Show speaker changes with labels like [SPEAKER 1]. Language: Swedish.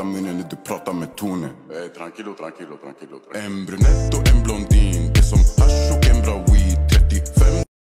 [SPEAKER 1] amfetamin när du pratar med tonen Hey,
[SPEAKER 2] eh, tranquilo, tranquilo, tranquilo. tranquilo.
[SPEAKER 1] En brunett och en